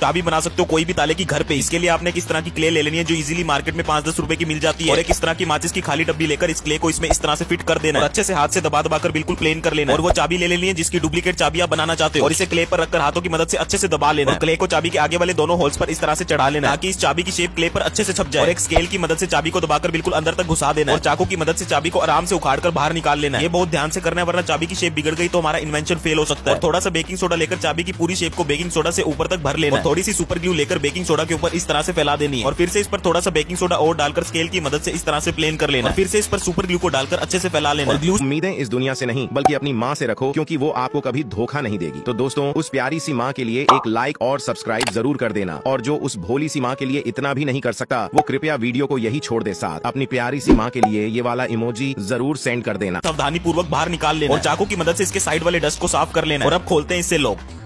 चाबी बना सकते हो कोई भी ताले की घर पे। इसके लिए आपने किस तरह की क्ले ले लेनी है जो इजीली मार्केट में पाँच दस रुपए की मिल जाती है? और एक इस तरह की माचिस की खाली डब्बी लेकर इस क्ले को इसमें इस तरह से फिट कर देना और अच्छे से हाथ से दबा दबा कर बिल्कुल प्लेन कर लेना और वो चाबी ले लेनी है जिसकी डुप्लीकेट चाबी आप बनाना चाहते हो। और इसे क्ले पर रखकर हाथों की मदद से अच्छे से दबा लेना क्ले को चाबी के आगे वाले दोनों होल्स पर इस तरह से चढ़ा लेना ताकि इस चाबी की शेप क्ले पर अच्छे से छप जाए। और एक स्केल की मदद से चाबी को दबाकर बिल्कुल अंदर तक घुसा देना और चाकू की मदद से चाबी को आराम से उखाड़ कर बाहर निकाल लेना ये बहुत ध्यान से करना है, वरना चाबी की शेप बिगड़ गई तो हमारा इन्वेंशन फेल हो सकता है। थोड़ा सा बेकिंग सोडा लेकर चाबी की पूरी शेप को बेकिंग सोडा से ऊपर तक भर लेना थोड़ी सी सुपर ग्लू लेकर बेकिंग सोडा के ऊपर इस तरह से फैला देनी है। और फिर से इस पर थोड़ा सा बेकिंग सोडा और डालकर स्केल की मदद से इस तरह से प्लेन कर लेना फिर से इस पर सुपर ग्लू को डालकर अच्छे से फैला लेना ग्लू उम्मीदें इस दुनिया से नहीं बल्कि अपनी माँ से रखो क्योंकि वो आपको कभी धोखा नहीं देगी। तो दोस्तों उस प्यारी सी माँ के लिए एक लाइक और सब्सक्राइब ज़रूर कर देना। और जो उस भोली सी माँ के लिए इतना भी नहीं कर सकता वो कृपया वीडियो को यही छोड़ दे साथ। अपनी प्यारी सी माँ के लिए ये वाला इमोजी ज़रूर सेंड कर देना। सावधानी पूर्वक बाहर निकाल लेना। और चाकू की मदद से इसके साइड वाले डस्ट को साफ़ कर लेना और अब खोलते हैं इससे लोग